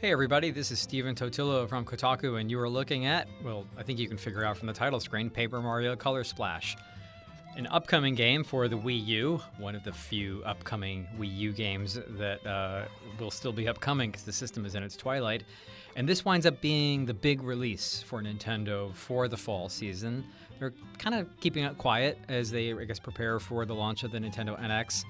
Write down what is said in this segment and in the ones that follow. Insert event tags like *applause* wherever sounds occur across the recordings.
Hey everybody, this is Stephen Totilo from Kotaku, and you are looking at, well, I think you can figure out from the title screen, Paper Mario Color Splash. An upcoming game for the Wii U, one of the few upcoming Wii U games that uh, will still be upcoming because the system is in its twilight. And this winds up being the big release for Nintendo for the fall season. They're kind of keeping it quiet as they, I guess, prepare for the launch of the Nintendo NX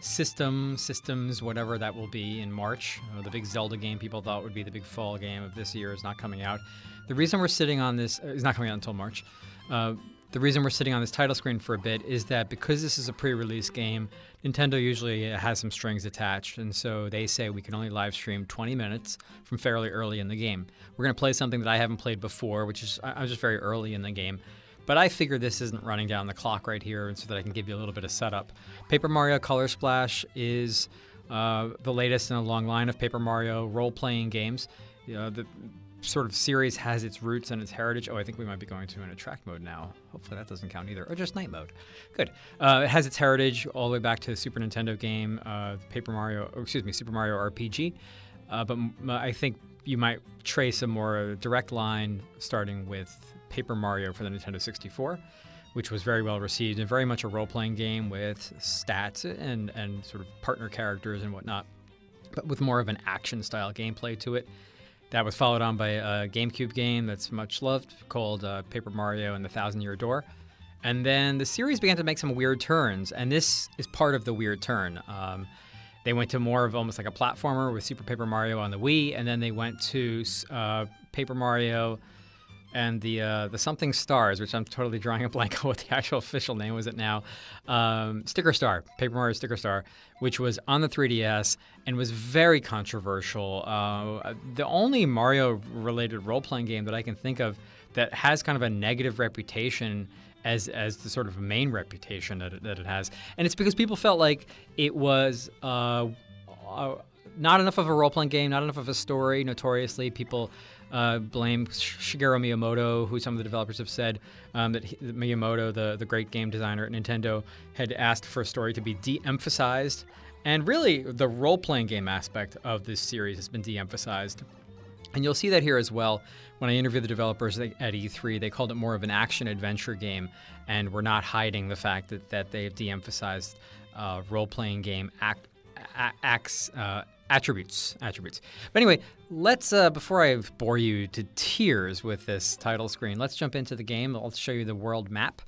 system, systems, whatever that will be in March. The big Zelda game people thought would be the big fall game of this year is not coming out. The reason we're sitting on this uh, is not coming out until March. Uh, the reason we're sitting on this title screen for a bit is that because this is a pre-release game, Nintendo usually has some strings attached, and so they say we can only live stream 20 minutes from fairly early in the game. We're going to play something that I haven't played before, which is I was just very early in the game. But I figure this isn't running down the clock right here so that I can give you a little bit of setup. Paper Mario Color Splash is uh, the latest in a long line of Paper Mario role playing games. You know, the sort of series has its roots and its heritage. Oh, I think we might be going to an attract mode now. Hopefully that doesn't count either. Or just night mode. Good. Uh, it has its heritage all the way back to the Super Nintendo game, uh, Paper Mario, excuse me, Super Mario RPG. Uh, but I think you might trace a more direct line starting with Paper Mario for the Nintendo 64, which was very well received and very much a role playing game with stats and, and sort of partner characters and whatnot, but with more of an action style gameplay to it. That was followed on by a GameCube game that's much loved called uh, Paper Mario and the Thousand Year Door. And then the series began to make some weird turns, and this is part of the weird turn. Um, they went to more of almost like a platformer with Super Paper Mario on the Wii, and then they went to uh, Paper Mario and the uh, the something stars, which I'm totally drawing a blank on what the actual official name was. It now, um, Sticker Star, Paper Mario Sticker Star, which was on the 3DS and was very controversial. Uh, the only Mario-related role-playing game that I can think of that has kind of a negative reputation as as the sort of main reputation that it, that it has, and it's because people felt like it was. Uh, uh not enough of a role playing game, not enough of a story. Notoriously, people uh, blame Shigeru Miyamoto, who some of the developers have said um, that he, Miyamoto, the, the great game designer at Nintendo, had asked for a story to be de emphasized. And really, the role playing game aspect of this series has been de emphasized. And you'll see that here as well. When I interviewed the developers at E3, they called it more of an action adventure game, and we're not hiding the fact that, that they've de emphasized uh, role playing game act, acts. Uh, attributes attributes. But anyway let's uh, before i bore you to tears with this title screen let's jump into the game. I'll show you the world map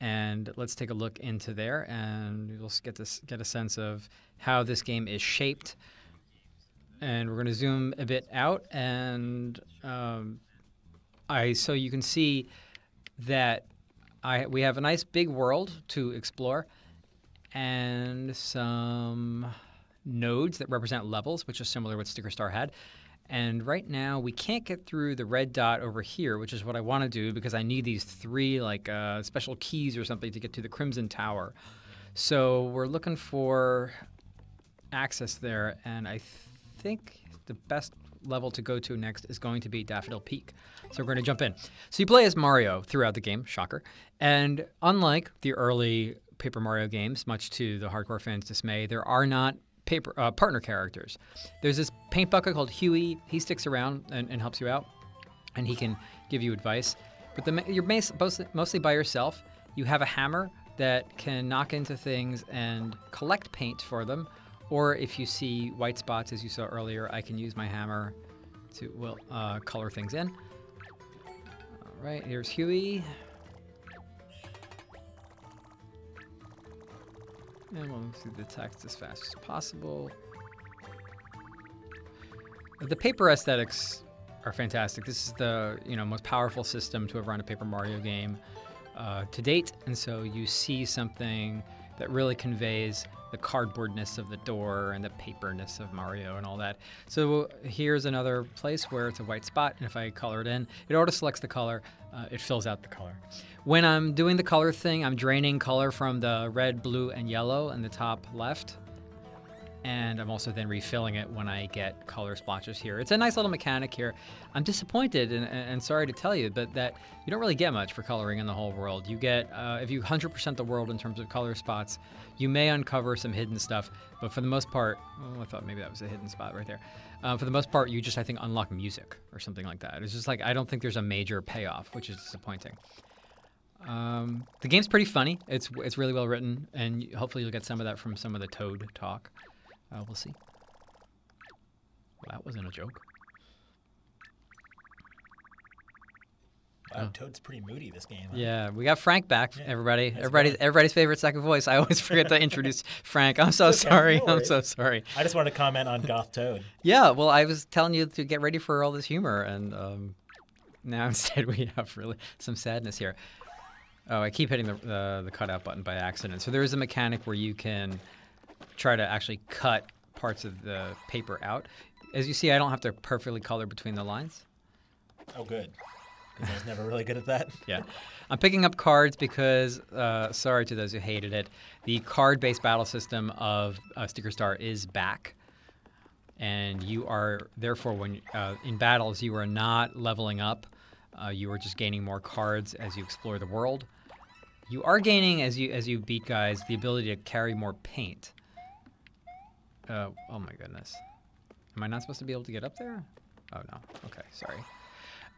and let's take a look into there and you'll get this get a sense of how this game is shaped. And we're going to zoom a bit out and um, i so you can see that i we have a nice big world to explore and some nodes that represent levels, which is similar what Sticker Star had. And right now, we can't get through the red dot over here, which is what I want to do because I need these three like uh, special keys or something to get to the Crimson Tower. So we're looking for access there, and I think the best level to go to next is going to be Daffodil Peak. So we're going to jump in. So you play as Mario throughout the game, shocker. And unlike the early Paper Mario games, much to the hardcore fans' dismay, there are not paper uh, partner characters. There's this paint bucket called Huey. He sticks around and, and helps you out, and he can give you advice. But the, you're mostly by yourself. You have a hammer that can knock into things and collect paint for them. Or if you see white spots, as you saw earlier, I can use my hammer to well uh, color things in. All right, here's Huey. And we'll move through the text as fast as possible. The paper aesthetics are fantastic. This is the you know most powerful system to have run a Paper Mario game uh, to date, and so you see something that really conveys the cardboardness of the door and the paperness of Mario and all that. So here's another place where it's a white spot, and if I color it in, it auto selects the color. Uh, it fills out the color. When I'm doing the color thing, I'm draining color from the red, blue, and yellow in the top left. And I'm also then refilling it when I get color splotches here. It's a nice little mechanic here. I'm disappointed and, and sorry to tell you, but that you don't really get much for coloring in the whole world. You get, uh, if you 100% the world in terms of color spots, you may uncover some hidden stuff, but for the most part, oh, I thought maybe that was a hidden spot right there. Uh, for the most part, you just I think unlock music or something like that. It's just like I don't think there's a major payoff, which is disappointing. Um, the game's pretty funny. It's it's really well written, and hopefully you'll get some of that from some of the Toad talk. Uh, we'll see. Well, that wasn't a joke. Wow, Toad's pretty moody this game. huh? Yeah, we got Frank back. Yeah, everybody, everybody's everybody's favorite second voice. I always forget to *laughs* introduce Frank. I'm so okay, sorry. no I'm so sorry. I just wanted to comment on Goth Toad. *laughs* Yeah, well, I was telling you to get ready for all this humor, and um, now *laughs* instead we have really some sadness here. Oh, I keep hitting the the, the cutout button by accident. So there is a mechanic where you can try to actually cut parts of the paper out. As you see, I don't have to perfectly color between the lines. Oh, good. Because I was never really good at that. *laughs* Yeah. I'm picking up cards because, uh, sorry to those who hated it, the card based battle system of uh, Sticker Star is back. And you are, therefore, when uh, in battles, you are not leveling up. Uh, you are just gaining more cards as you explore the world. You are gaining, as you as you beat guys, the ability to carry more paint. Uh, oh my goodness. Am I not supposed to be able to get up there? Oh no. Okay, sorry.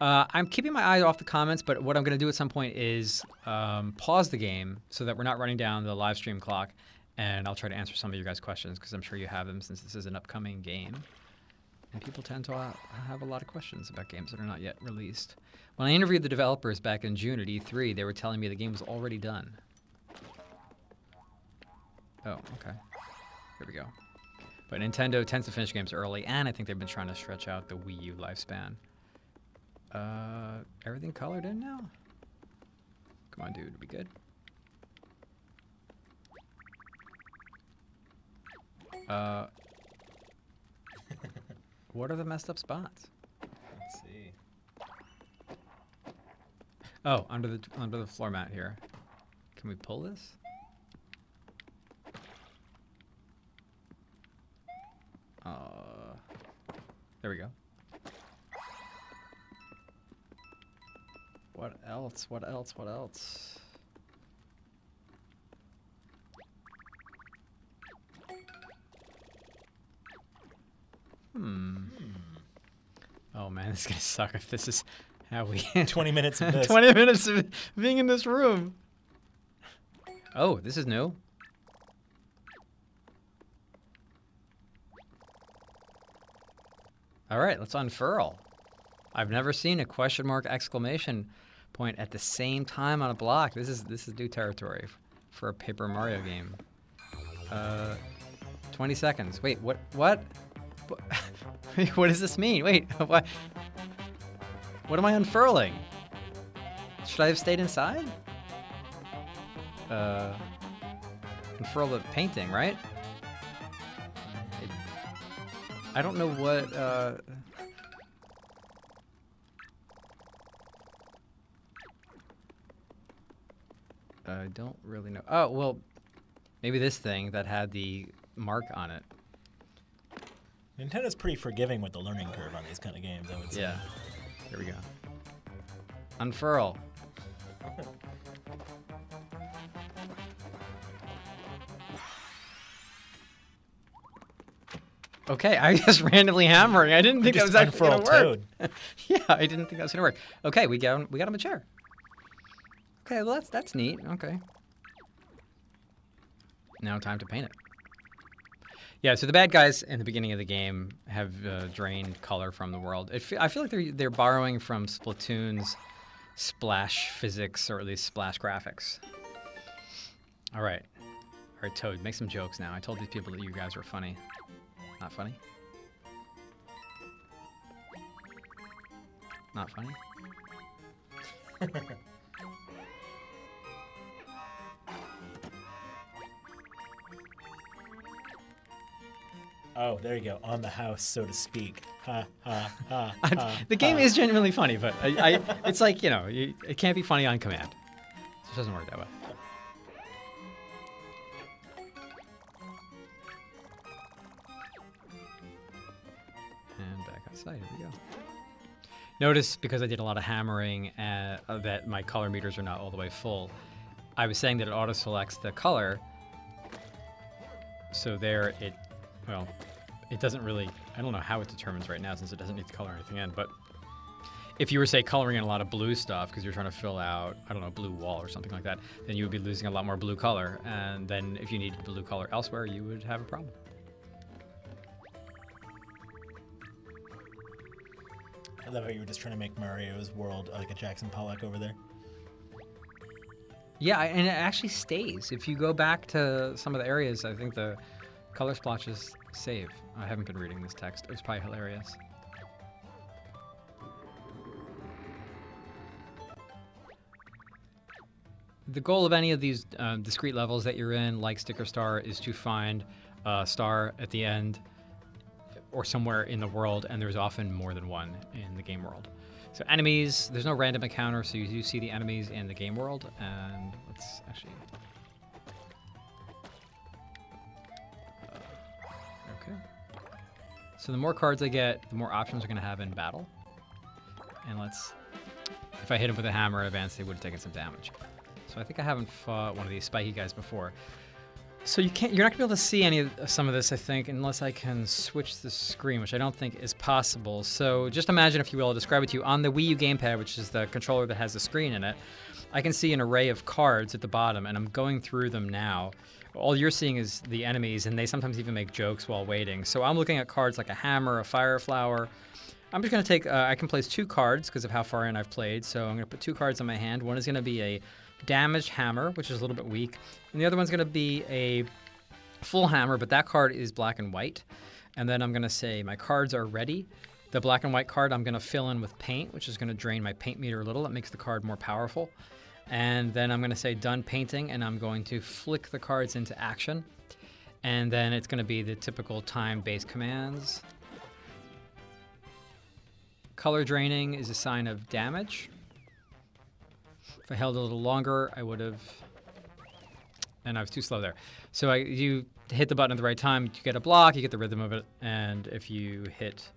Uh, I'm keeping my eyes off the comments, but what I'm going to do at some point is um, pause the game so that we're not running down the live stream clock, and I'll try to answer some of your guys' questions because I'm sure you have them since this is an upcoming game. And people tend to uh, have a lot of questions about games that are not yet released. When I interviewed the developers back in June at E3, they were telling me the game was already done. Oh, okay. Here we go. But Nintendo tends to finish games early, and I think they've been trying to stretch out the Wii U lifespan. Uh, everything colored in now? Come on, dude, we good? Uh, *laughs* what are the messed up spots? Let's see. Oh, under the under the floor mat here. Can we pull this? There we go. What else? What else? What else? Hmm. Oh man, *laughs* this is gonna suck if this is how we 20 minutes of *laughs* this. 20 minutes of being in this room. Oh, this is new. All right, let's unfurl. I've never seen a question mark exclamation point at the same time on a block. This is this is new territory for a Paper Mario game. Uh, 20 seconds. Wait, what? What? *laughs* What- does this mean? Wait, *laughs* what? What am I unfurling? Should I have stayed inside? Uh, unfurl the painting, right? I don't know what. Uh, I don't really know. Oh well, maybe this thing that had the mark on it. Nintendo's pretty forgiving with the learning curve on these kind of games, I would say. Yeah. Here we go. Unfurl. Okay, I *laughs* was just randomly hammering. I didn't think that was actually gonna work. *laughs* yeah, I didn't think that was gonna work. Okay, we got him, we got him a chair. Okay, well that's that's neat. Okay. Now time to paint it. Yeah, so the bad guys in the beginning of the game have uh, drained color from the world. It fe- I feel like they're they're borrowing from Splatoon's splash physics or at least splash graphics. All right, all right, Toad, make some jokes now. I told these people that you guys were funny. Not funny. Not funny. *laughs* Oh, there you go. On the house, so to speak. Ha, ha, ha. *laughs* Ha, the game ha. is genuinely funny, but I, I it's like you know, you, it can't be funny on command. It doesn't work that way. Notice because I did a lot of hammering uh, that my color meters are not all the way full. I was saying that it auto selects the color. So there it, well, it doesn't really I don't know how it determines right now since it doesn't need to color anything in, but if you were say coloring in a lot of blue stuff because you're trying to fill out I don't know a blue wall or something like that, then you would be losing a lot more blue color, and then if you needed blue color elsewhere, you would have a problem. I love how you were just trying to make Mario's world like a Jackson Pollock over there. Yeah, and it actually stays. If you go back to some of the areas, I think the color splotches save. I haven't been reading this text. It's probably hilarious. The goal of any of these um, discrete levels that you're in, like Sticker Star, is to find a star at the end or somewhere in the world, and there's often more than one in the game world. So enemies, there's no random encounter, so you do see the enemies in the game world, and let's actually... Okay. So the more cards I get, the more options we're going to have in battle. And let's... If I hit him with a hammer in advance, they would have taken some damage. So I think I haven't fought one of these spiky guys before. So you can't, you're not gonna be able to see any of some of this, I think, unless I can switch the screen, which I don't think is possible. So just imagine, if you will, I'll describe it to you. On the Wii U gamepad, which is the controller that has the screen in it, I can see an array of cards at the bottom, and I'm going through them now. All you're seeing is the enemies, and they sometimes even make jokes while waiting. So I'm looking at cards like a hammer, a fire flower. I'm just gonna take, uh, I can place two cards because of how far in I've played. So I'm gonna put two cards in my hand. One is gonna be a damaged hammer, which is a little bit weak. And the other one's going to be a full hammer, but that card is black and white. And then I'm going to say my cards are ready. The black and white card I'm going to fill in with paint, which is going to drain my paint meter a little. That makes the card more powerful. And then I'm going to say done painting, and I'm going to flick the cards into action. And then it's going to be the typical time-based commands. Color draining is a sign of damage. If I held a little longer, I would have... And I was too slow there. So I, you hit the button at the right time, you get a block, you get the rhythm of it, and if you hit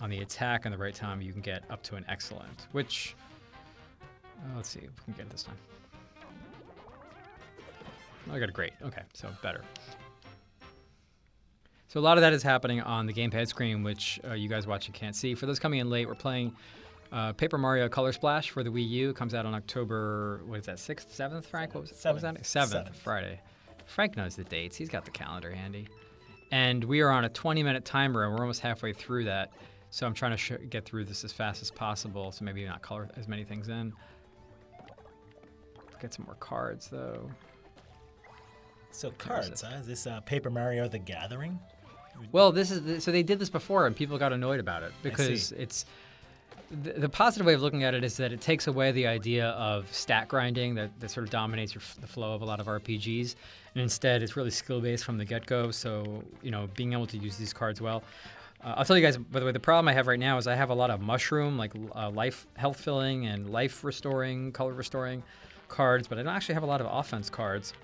on the attack on the right time, you can get up to an excellent, which... Uh, let's see if we can get it this time. I got a great. Okay, so better. So a lot of that is happening on the gamepad screen, which uh, you guys watching can't see. For those coming in late, we're playing uh, Paper Mario Color Splash for the Wii U comes out on October, what is that, 6th, 7th, Frank? What was, what was that? 7th, 7th. Friday. Frank knows the dates. He's got the calendar handy. And we are on a 20 minute timer, and we're almost halfway through that. So I'm trying to sh- get through this as fast as possible, so maybe not color as many things in. Let's get some more cards, though. So cards, huh? Is this uh, Paper Mario: The Gathering? Well, this is the, so they did this before, and people got annoyed about it because it's the, the positive way of looking at it is that it takes away the idea of stat grinding that, that sort of dominates your, the flow of a lot of RPGs, and instead it's really skill based from the get go. So you know, being able to use these cards well. Uh, I'll tell you guys, by the way, the problem I have right now is I have a lot of mushroom, like uh, life health filling and life restoring, color restoring cards, but I don't actually have a lot of offense cards.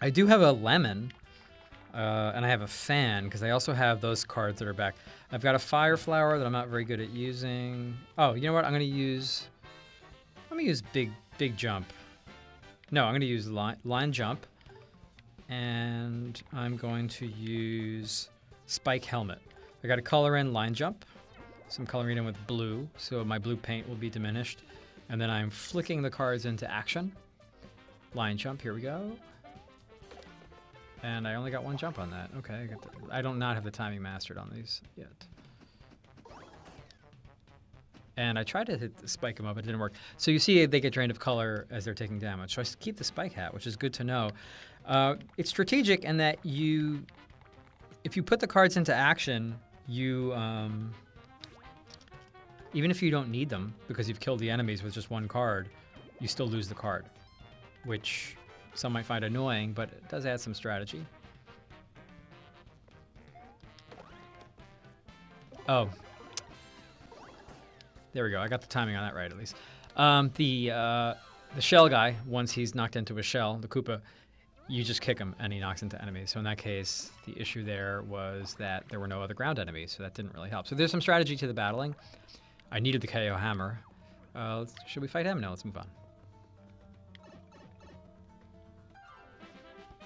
I do have a lemon, uh, and I have a fan because I also have those cards that are back. I've got a fire flower that I'm not very good at using. Oh, you know what? I'm gonna use. I'm gonna use big big jump. No, I'm gonna use line, line jump, and I'm going to use spike helmet. I got to color in line jump. So I'm coloring in with blue, so my blue paint will be diminished, and then I'm flicking the cards into action. Line jump. Here we go. And I only got one jump on that. Okay, I, got the, I don't not have the timing mastered on these yet. And I tried to hit spike them up, it didn't work. So you see they get drained of color as they're taking damage. So I keep the spike hat, which is good to know. Uh, it's strategic in that you, if you put the cards into action, you, um, even if you don't need them because you've killed the enemies with just one card, you still lose the card, which some might find annoying, but it does add some strategy. Oh. There we go. I got the timing on that right, at least. Um, the uh, the shell guy, once he's knocked into a shell, the Koopa, you just kick him and he knocks into enemies. So in that case, the issue there was that there were no other ground enemies, so that didn't really help. So there's some strategy to the battling. I needed the KO hammer. Uh, should we fight him? No, let's move on.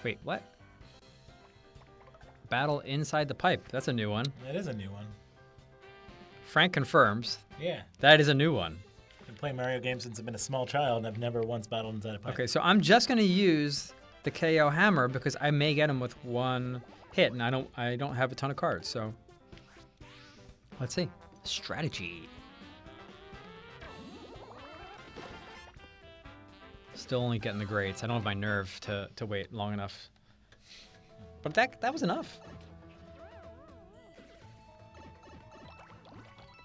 Wait, what? Battle inside the pipe. That's a new one. That is a new one. Frank confirms. Yeah. That is a new one. I've been playing Mario games since I've been a small child and I've never once battled inside a pipe. Okay, so I'm just gonna use the KO hammer because I may get him with one hit, and I don't I don't have a ton of cards, so let's see. Strategy. Still only getting the grades. I don't have my nerve to, to wait long enough. But that that was enough.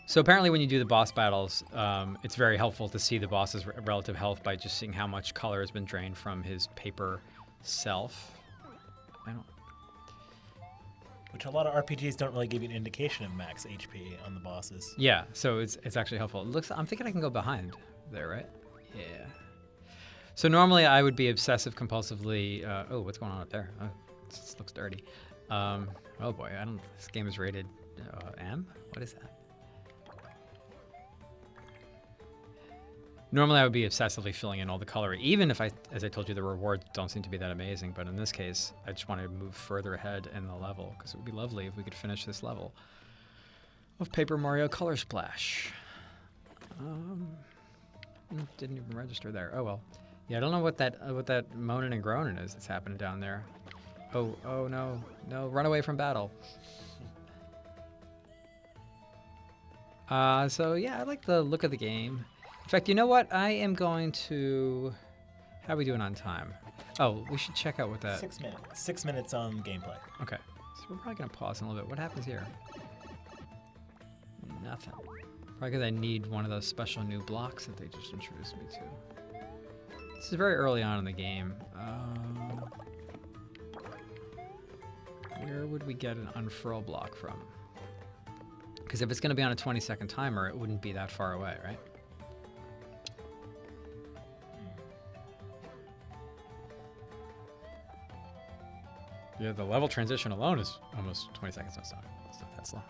So apparently, when you do the boss battles, um, it's very helpful to see the boss's re- relative health by just seeing how much color has been drained from his paper self. I don't. Which a lot of RPGs don't really give you an indication of max HP on the bosses. Yeah, so it's it's actually helpful. It looks. I'm thinking I can go behind there, right? Yeah. So normally I would be obsessive compulsively. Uh, oh, what's going on up there? Oh, this looks dirty. Um, oh boy, I don't. This game is rated uh, M. What is that? Normally I would be obsessively filling in all the color, even if I, as I told you, the rewards don't seem to be that amazing. But in this case, I just want to move further ahead in the level because it would be lovely if we could finish this level of Paper Mario Color Splash. Um, didn't even register there. Oh well. Yeah, I don't know what that uh, what that moaning and groaning is that's happening down there. Oh, oh no, no, run away from battle. Uh, so yeah, I like the look of the game. In fact, you know what? I am going to. How are we doing on time? Oh, we should check out what that. Six minutes. Six minutes on gameplay. Okay. So we're probably gonna pause in a little bit. What happens here? Nothing. Probably because I need one of those special new blocks that they just introduced me to. This is very early on in the game. Uh, where would we get an unfurl block from? Because if it's going to be on a 20 second timer, it wouldn't be that far away, right? Yeah, the level transition alone is almost 20 seconds. That's not, that's not that slow.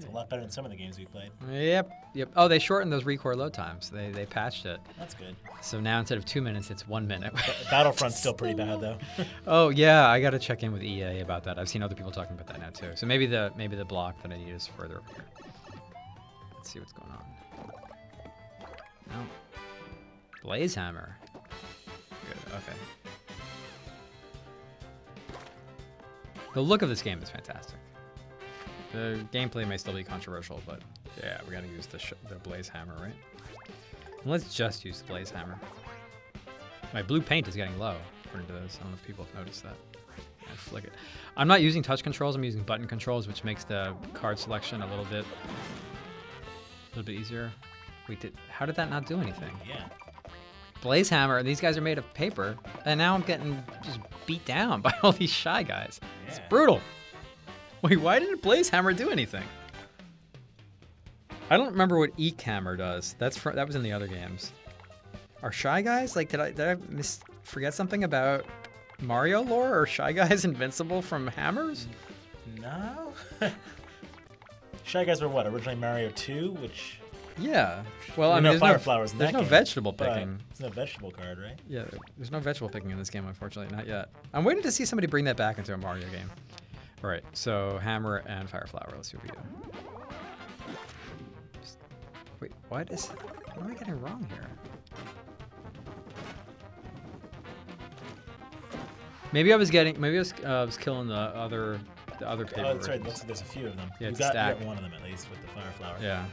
It's a lot better than some of the games we played. Yep, yep. Oh, they shortened those record load times. They they patched it. That's good. So now instead of two minutes, it's one minute. Battlefront's *laughs* still pretty bad though. *laughs* oh yeah, I got to check in with EA about that. I've seen other people talking about that now too. So maybe the maybe the block that I need is further up here. Let's see what's going on. No. Blaze hammer. Good. Okay. The look of this game is fantastic. The gameplay may still be controversial, but yeah, we got to use the sh- the blaze hammer, right? Let's just use the blaze hammer. My blue paint is getting low, according to this. I don't know if people have noticed that. I flick it. I'm not using touch controls. I'm using button controls, which makes the card selection a little bit, a little bit easier. Wait, did, how did that not do anything? Yeah. Blaze hammer. These guys are made of paper, and now I'm getting just beat down *laughs* by all these shy guys. It's brutal. *laughs* Wait, why didn't Blaze hammer do anything? I don't remember what Eek hammer does. That's fr- that was in the other games. Are shy guys like did I did I mis- forget something about Mario lore? Are shy guys *laughs* invincible from hammers? No. *laughs* Shy Guys were what? Originally Mario 2, which Yeah. Well, I mean, no there's fire no, flowers there's no game, vegetable picking. it's no vegetable card, right? Yeah, there's no vegetable picking in this game, unfortunately, not yet. I'm waiting to see somebody bring that back into a Mario game. All right, so hammer and fire flower. Let's see what we do. Just- Wait, what is? What am I getting wrong here? Maybe I was getting. Maybe I was, uh, was killing the other, the other paper. Oh, that's right. Looks like there's a few of them. Yeah, you got, you got one of them at least with the fire flower. Yeah.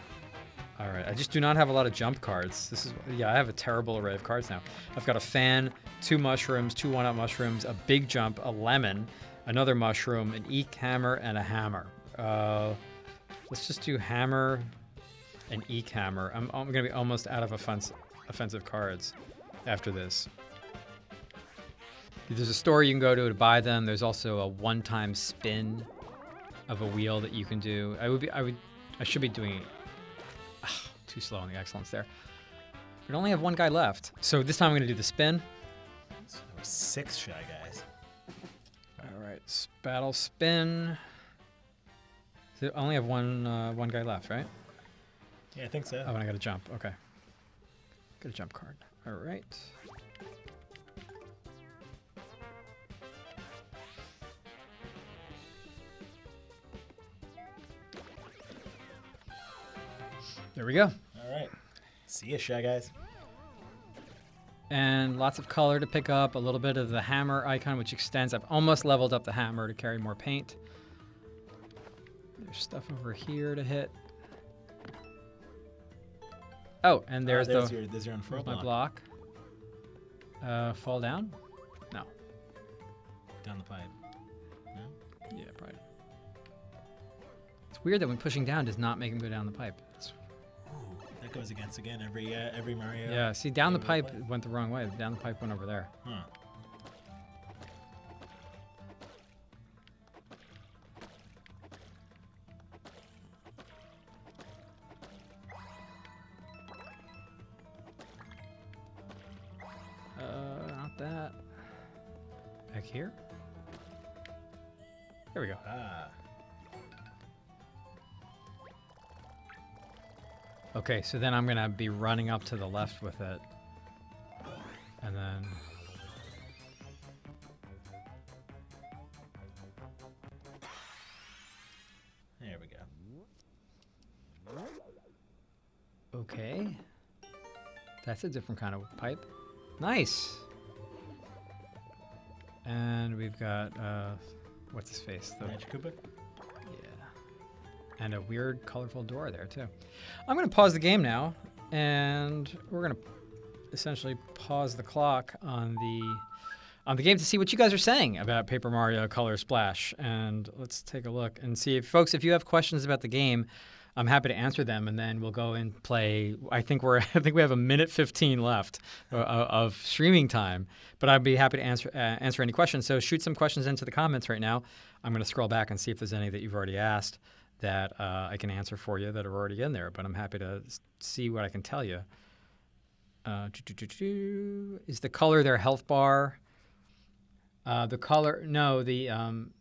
All right. I just do not have a lot of jump cards. This is yeah. I have a terrible array of cards now. I've got a fan, two mushrooms, two one-up mushrooms, a big jump, a lemon, another mushroom, an eek hammer, and a hammer. Uh, let's just do hammer and eek hammer. I'm, I'm gonna be almost out of offensive cards after this. There's a store you can go to to buy them. There's also a one-time spin of a wheel that you can do. I would be, I would, I should be doing. Ah, too slow on the excellence there. We only have one guy left, so this time I'm gonna do the spin. Six Shy Guys. Battle spin. So I only have one uh, one guy left, right? Yeah, I think so. Oh, and I got to jump. Okay. Got a jump card. All right. There we go. All right. See you, Shy Guys. And lots of color to pick up, a little bit of the hammer icon, which extends. I've almost leveled up the hammer to carry more paint. There's stuff over here to hit. Oh, and Ah, there's, there's the your there's your unfurl there's my block. block. Uh, fall down? No. down the pipe. No? Yeah, probably. It's weird that when pushing down does not make him go down the pipe. It's- that goes against again every uh, every Mario. yeah, see, down the pipe went the wrong way. Down the pipe went over there. Huh. Okay, so then I'm gonna be running up to the left with it. And then... There we go. Okay. That's a different kind of pipe. Nice! And we've got, uh, what's his face? The, Magic Koopa. And a weird, colorful door there, too. I'm going to pause the game now, and we're going to essentially pause the clock on the on the game to see what you guys are saying about Paper Mario Color Splash. And let's take a look and see if folks, if you have questions about the game, I'm happy to answer them, and then we'll go and play. I think we're *laughs* I think we have a minute 15 left uh, of streaming time, but I'd be happy to answer uh, answer any questions. So shoot some questions into the comments right now. I'm going to scroll back and see if there's any that you've already asked that uh, I can answer for you that are already in there. But I'm happy to see what I can tell you. Uh, is the color their health bar? Uh, the color, no, the um,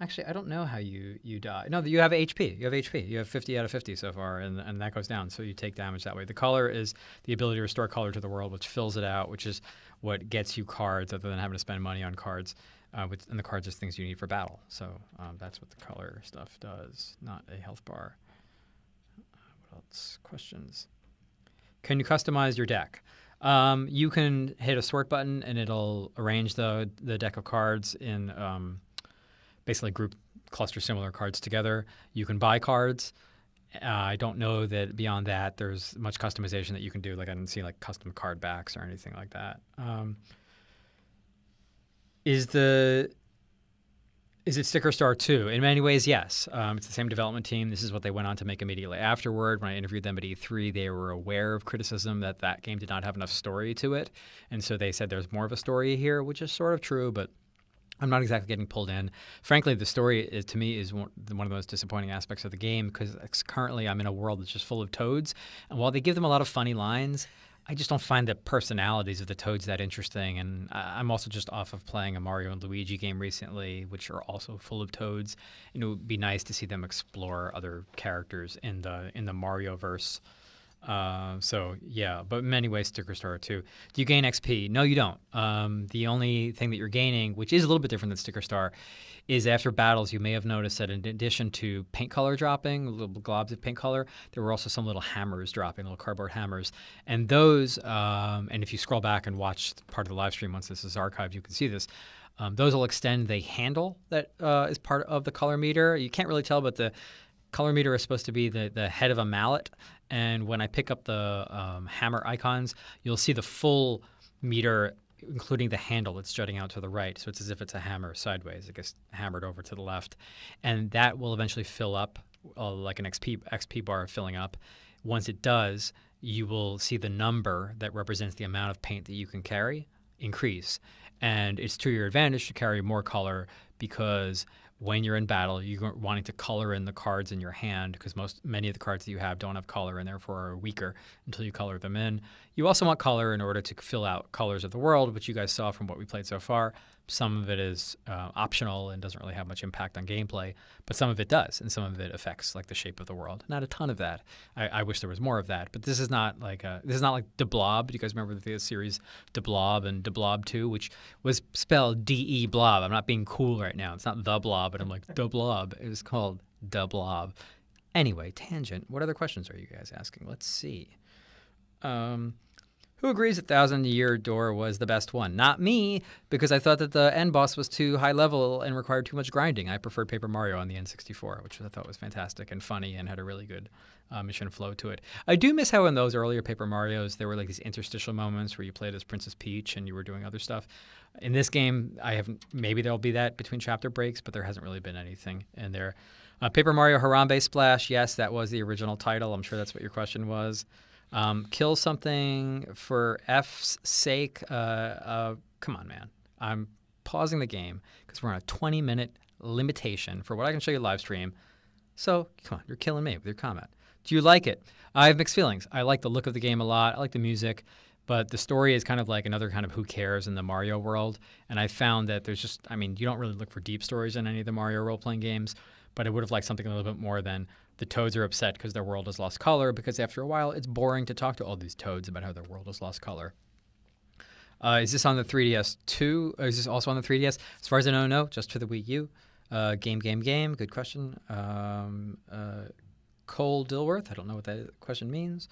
actually, I don't know how you you die. No, you have HP. You have HP. You have 50 out of 50 so far, and and that goes down, so you take damage that way. The color is the ability to restore color to the world, which fills it out, which is what gets you cards, other than having to spend money on cards. Uh, with, and the cards are things you need for battle. So um, that's what the color stuff does, not a health bar. Uh, what else? Questions? Can you customize your deck? Um, you can hit a sort button and it'll arrange the the deck of cards in um, basically group cluster similar cards together. You can buy cards. Uh, I don't know that beyond that there's much customization that you can do. Like I didn't see like custom card backs or anything like that. Um, is the is it Sticker Star 2? In many ways, yes. Um, it's the same development team. This is what they went on to make immediately afterward. When I interviewed them at E3, they were aware of criticism that that game did not have enough story to it. And so they said there's more of a story here, which is sort of true, but I'm not exactly getting pulled in. Frankly, the story is, to me is one, one of the most disappointing aspects of the game because currently I'm in a world that's just full of toads. And while they give them a lot of funny lines, I just don't find the personalities of the toads that interesting. And I'm also just off of playing a Mario and Luigi game recently, which are also full of toads. And it would be nice to see them explore other characters in the in the Mario verse. Uh, so yeah, but many ways, Sticker Star too. Do you gain XP? No, you don't. Um, the only thing that you're gaining, which is a little bit different than Sticker Star, is after battles. You may have noticed that in addition to paint color dropping, little globs of paint color, there were also some little hammers dropping, little cardboard hammers, and those. Um, and if you scroll back and watch part of the live stream once this is archived, you can see this. Um, those will extend the handle that uh, is part of the color meter. You can't really tell, but the color meter is supposed to be the, the head of a mallet. And when I pick up the um, hammer icons, you'll see the full meter, including the handle that's jutting out to the right. So it's as if it's a hammer sideways. It gets hammered over to the left. And that will eventually fill up uh, like an XP, XP bar filling up. Once it does, you will see the number that represents the amount of paint that you can carry increase. And it's to your advantage to carry more color because when you're in battle, you're wanting to color in the cards in your hand because most many of the cards that you have don't have color and therefore are weaker until you color them in. You also want color in order to fill out colors of the world, which you guys saw from what we played so far. Some of it is uh, optional and doesn't really have much impact on gameplay, but some of it does, and some of it affects like the shape of the world. Not a ton of that. I, I wish there was more of that, but this is not like a, this is not like De Blob. Do you guys remember the series De Blob and De Blob Two, which was spelled D E Blob? I'm not being cool right now. It's not the Blob, but I'm like De Blob. It was called De Blob. Anyway, tangent. What other questions are you guys asking? Let's see. Um, who agrees that Thousand Year Door was the best one? Not me, because I thought that the end boss was too high level and required too much grinding. I preferred Paper Mario on the N64, which I thought was fantastic and funny and had a really good uh, mission flow to it. I do miss how in those earlier Paper Marios there were like these interstitial moments where you played as Princess Peach and you were doing other stuff. In this game, I haven't. Maybe there'll be that between chapter breaks, but there hasn't really been anything in there. Uh, Paper Mario Harambe Splash, yes, that was the original title. I'm sure that's what your question was. Um, kill something for F's sake. Uh, uh, come on, man. I'm pausing the game because we're on a 20 minute limitation for what I can show you live stream. So come on, you're killing me with your comment. Do you like it? I have mixed feelings. I like the look of the game a lot. I like the music, but the story is kind of like another kind of who cares in the Mario world. And I found that there's just, I mean, you don't really look for deep stories in any of the Mario role playing games, but I would have liked something a little bit more than the toads are upset because their world has lost color because after a while it's boring to talk to all these toads about how their world has lost color. Uh, is this on the 3DS too? Is this also on the 3DS? As far as I know, no, just for the Wii U. Uh, game, game, game. Good question. Um, uh, Cole Dilworth. I don't know what that question means.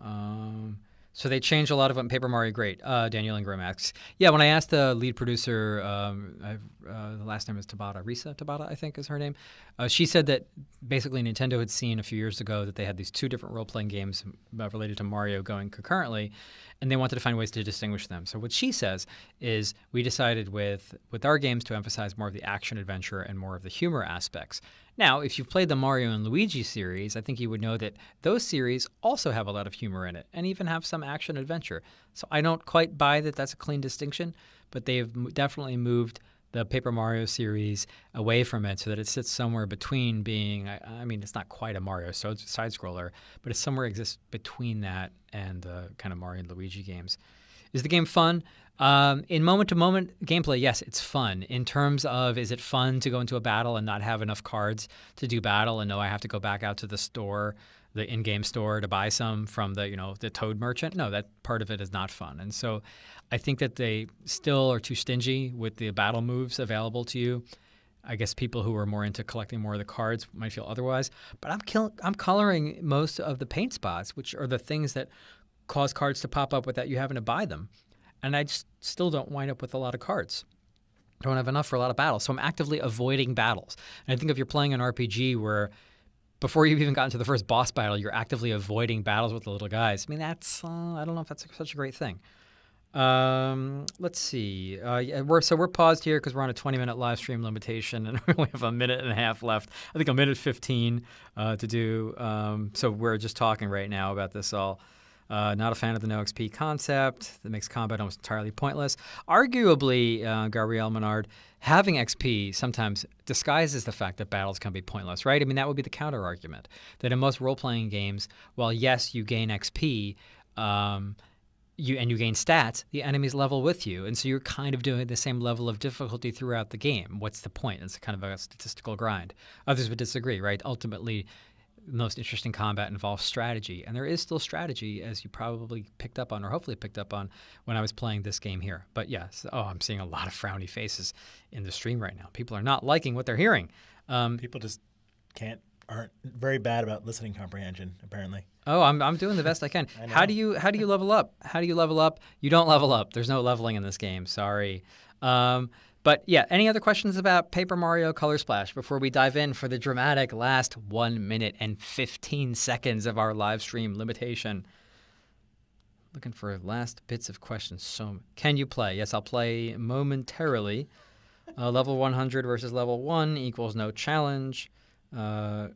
Um, so they changed a lot of in Paper Mario Great. Uh, Daniel Ingram asks, yeah, when I asked the lead producer, um, uh, the last name is Tabata, Risa Tabata, I think is her name. Uh, she said that basically Nintendo had seen a few years ago that they had these two different role-playing games uh, related to Mario going concurrently, and they wanted to find ways to distinguish them. So what she says is we decided with with our games to emphasize more of the action adventure and more of the humor aspects. Now, if you've played the Mario and Luigi series, I think you would know that those series also have a lot of humor in it and even have some action adventure. So I don't quite buy that that's a clean distinction, but they've definitely moved the Paper Mario series away from it so that it sits somewhere between being, I, mean, it's not quite a Mario so side scroller, but it somewhere exists between that and the kind of Mario and Luigi games. Is the game fun? Um, in moment to moment gameplay, yes, it's fun. In terms of is it fun to go into a battle and not have enough cards to do battle and know I have to go back out to the store, the in-game store to buy some from the you know the Toad merchant? No, that part of it is not fun. And so, I think that they still are too stingy with the battle moves available to you. I guess people who are more into collecting more of the cards might feel otherwise. But I'm kill- I'm coloring most of the paint spots, which are the things that cause cards to pop up without you having to buy them and I just still don't wind up with a lot of cards. Don't have enough for a lot of battles, so I'm actively avoiding battles. And I think if you're playing an RPG where before you've even gotten to the first boss battle, you're actively avoiding battles with the little guys. I mean, that's uh, I don't know if that's such a great thing. Um, let's see. Uh, yeah, we're so we're paused here because we're on a 20 minute live stream limitation, *laughs* and we only have a minute and a half left. I think a minute 15 uh, to do. Um, so we're just talking right now about this all. Uh, not a fan of the no XP concept that makes combat almost entirely pointless. Arguably, uh, Gabrielle Menard, having XP sometimes disguises the fact that battles can be pointless, right? I mean, that would be the counter argument. That in most role playing games, while yes, you gain XP, um, you and you gain stats, the enemies level with you, and so you're kind of doing the same level of difficulty throughout the game. What's the point? It's kind of a statistical grind. Others would disagree, right? Ultimately, most interesting combat involves strategy. And there is still strategy, as you probably picked up on, or hopefully picked up on when I was playing this game here. But yes, oh, I'm seeing a lot of frowny faces in the stream right now. People are not liking what they're hearing. Um, People just can't aren't very bad about listening comprehension apparently. Oh, I'm, I'm doing the best I can. *laughs* I how do you how do you level up? How do you level up? You don't level up. There's no leveling in this game. Sorry. Um, but yeah, any other questions about Paper Mario Color Splash before we dive in for the dramatic last one minute and 15 seconds of our live stream limitation? Looking for last bits of questions. So, can you play? Yes, I'll play momentarily. Uh, level 100 versus level 1 equals no challenge. Uh,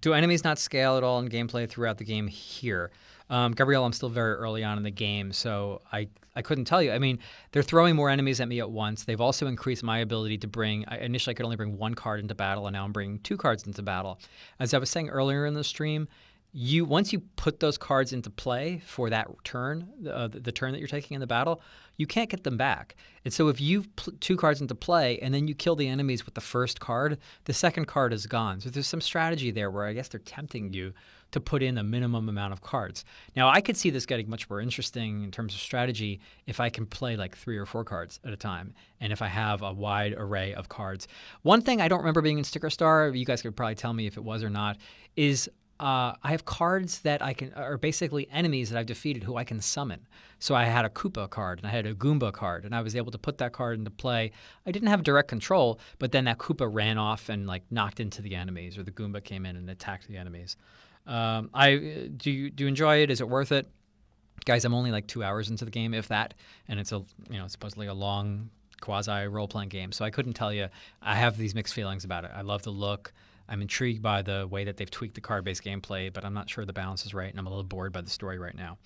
do enemies not scale at all in gameplay throughout the game here? Um, Gabrielle, I'm still very early on in the game, so I, I couldn't tell you. I mean, they're throwing more enemies at me at once. They've also increased my ability to bring. I, initially, I could only bring one card into battle, and now I'm bringing two cards into battle. As I was saying earlier in the stream, you once you put those cards into play for that turn, uh, the, the, turn that you're taking in the battle, you can't get them back. And so if you put two cards into play and then you kill the enemies with the first card, the second card is gone. So there's some strategy there where I guess they're tempting you to put in a minimum amount of cards. Now I could see this getting much more interesting in terms of strategy if I can play like three or four cards at a time, and if I have a wide array of cards. One thing I don't remember being in Sticker Star, you guys could probably tell me if it was or not, is uh, I have cards that I can are basically enemies that I've defeated who I can summon. So I had a Koopa card and I had a Goomba card, and I was able to put that card into play. I didn't have direct control, but then that Koopa ran off and like knocked into the enemies, or the Goomba came in and attacked the enemies. Um, I do you do you enjoy it? Is it worth it, guys? I'm only like two hours into the game, if that, and it's a you know supposedly a long quasi role playing game. So I couldn't tell you. I have these mixed feelings about it. I love the look. I'm intrigued by the way that they've tweaked the card based gameplay, but I'm not sure the balance is right, and I'm a little bored by the story right now.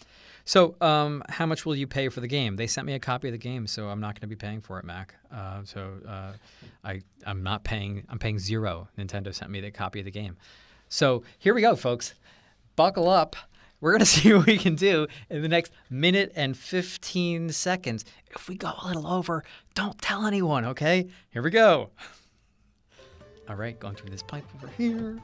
So, um, how much will you pay for the game? They sent me a copy of the game, so I'm not going to be paying for it, Mac. Uh, so, uh, I I'm not paying. I'm paying zero. Nintendo sent me the copy of the game. So here we go, folks. Buckle up. We're going *laughs* to see what we can do in the next minute and 15 seconds. If we go a little over, don't tell anyone, okay? Here we go. All right, going through this pipe over here.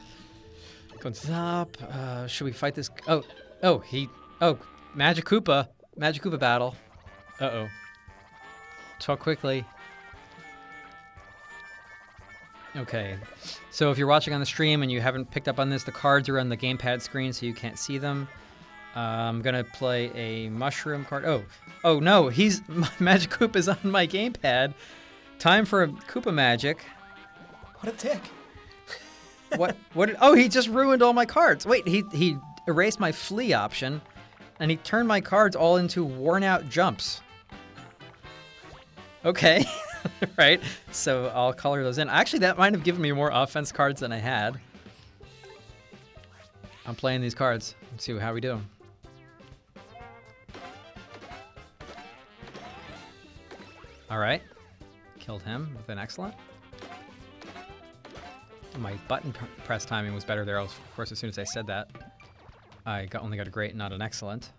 Going to the top. Uh, should we fight this? Oh, oh, he. Oh, Magic Koopa. Magic Koopa battle. Uh oh. Talk quickly. Okay. So if you're watching on the stream and you haven't picked up on this, the cards are on the gamepad screen so you can't see them. Uh, I'm going to play a mushroom card. Oh, oh no, he's *laughs* Magic *laughs* Koopa is on my gamepad. Time for a Koopa Magic. What a tick! what? What? Oh, he just ruined all my cards. Wait, he he erased my flee option, and he turned my cards all into worn out jumps. Okay, *laughs* *laughs* right. So I'll color those in. Actually, that might have given me more offense cards than I had. I'm playing these cards. Let's see how we do. All right. Killed him with an excellent. My button press timing was better there. Of course, as soon as I said that, I got, only got a great, not an excellent.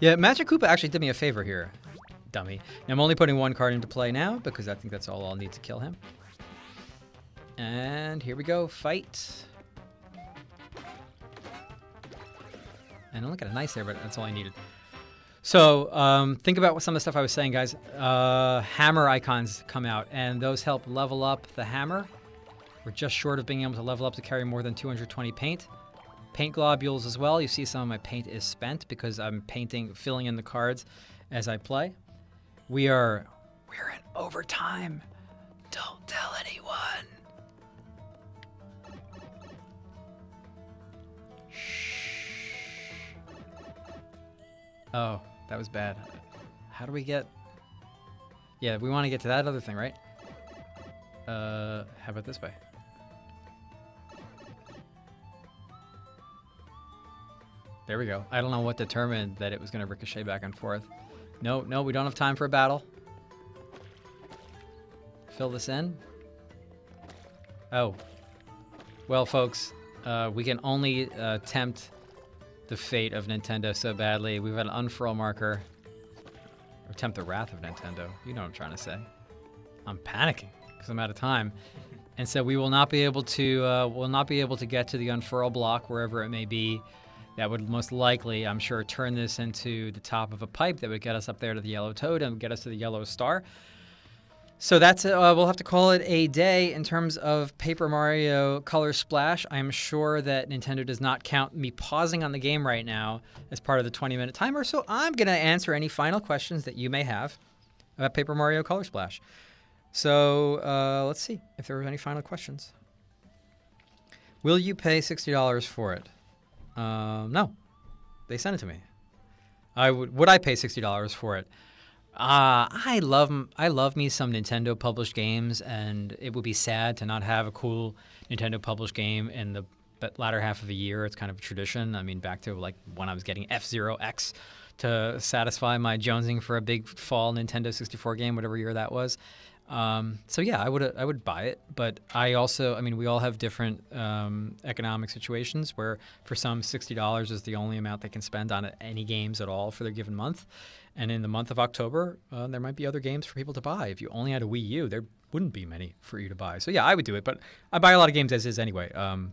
Yeah, Magic Koopa actually did me a favor here, dummy. Now, I'm only putting one card into play now because I think that's all I'll need to kill him. And here we go, fight. And I only got a nice there, but that's all I needed. So um, think about what some of the stuff I was saying, guys. Uh, hammer icons come out, and those help level up the hammer. We're just short of being able to level up to carry more than 220 paint. Paint globules as well. You see some of my paint is spent because I'm painting, filling in the cards as I play. We are, we're in overtime. Don't tell anyone. Shh. Oh, that was bad. How do we get... Yeah, we want to get to that other thing, right? Uh, how about this way? There we go. I don't know what determined that it was going to ricochet back and forth. No, no, we don't have time for a battle. Fill this in. Oh. Well, folks, uh, we can only uh, tempt the fate of Nintendo so badly. We've had an unfurl marker. Or tempt the wrath of Nintendo. You know what I'm trying to say. I'm panicking because I'm out of time. *laughs* And so we will not be able to uh, will not be able to get to the unfurl block wherever it may be that would most likely, I'm sure, turn this into the top of a pipe that would get us up there to the yellow toad and get us to the yellow star. So that's uh, we'll have to call it a day in terms of Paper Mario Color Splash. I'm sure that Nintendo does not count me pausing on the game right now as part of the 20 minute timer. So I'm going to answer any final questions that you may have about Paper Mario Color Splash. So uh, let's see if there are any final questions. Will you pay $60 for it? Um, no, they sent it to me. I would would I pay sixty dollars for it? Uh, I love I love me some Nintendo published games, and it would be sad to not have a cool Nintendo published game in the latter half of the year. It's kind of a tradition. I mean, back to like when I was getting F Zero X to satisfy my jonesing for a big fall Nintendo 64 game, whatever year that was. Um, so yeah, I would I would buy it, but I also I mean we all have different um, economic situations where for some sixty dollars is the only amount they can spend on any games at all for their given month, and in the month of October uh, there might be other games for people to buy. If you only had a Wii U, there wouldn't be many for you to buy. So yeah, I would do it, but I buy a lot of games as is anyway. Um,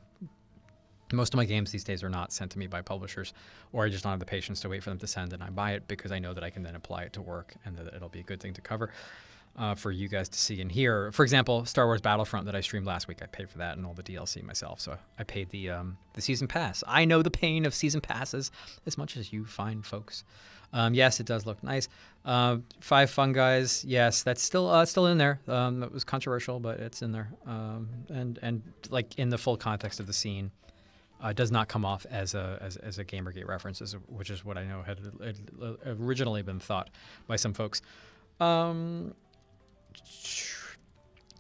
most of my games these days are not sent to me by publishers, or I just don't have the patience to wait for them to send, and I buy it because I know that I can then apply it to work and that it'll be a good thing to cover uh, for you guys to see and hear. For example, Star Wars Battlefront that I streamed last week, I paid for that and all the DLC myself, so I paid the um, the season pass. I know the pain of season passes as much as you fine folks. Um, yes, it does look nice. Uh, five fun guys. Yes, that's still uh, still in there. Um, it was controversial, but it's in there. Um, and and like in the full context of the scene, uh, does not come off as a as, as a GamerGate reference, which is what I know had, had originally been thought by some folks. Um,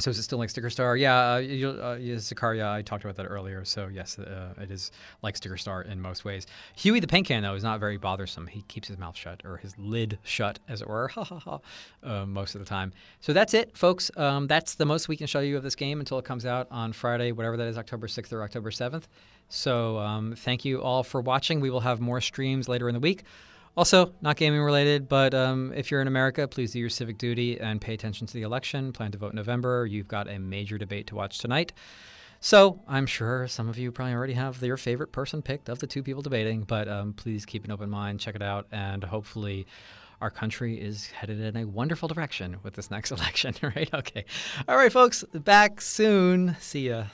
so is it still like Sticker Star? Yeah, uh, uh, Zakaria, I talked about that earlier. So yes, uh, it is like Sticker Star in most ways. Huey the Paint Can though is not very bothersome. He keeps his mouth shut or his lid shut, as it were, *laughs* ha ha ha, uh, most of the time. So that's it, folks. Um, that's the most we can show you of this game until it comes out on Friday, whatever that is, October 6th or October 7th. So um, thank you all for watching. We will have more streams later in the week. Also, not gaming related, but um, if you're in America, please do your civic duty and pay attention to the election. Plan to vote in November. You've got a major debate to watch tonight. So I'm sure some of you probably already have your favorite person picked of the two people debating, but um, please keep an open mind, check it out, and hopefully our country is headed in a wonderful direction with this next *laughs* election, right? Okay. All right, folks, back soon. See ya.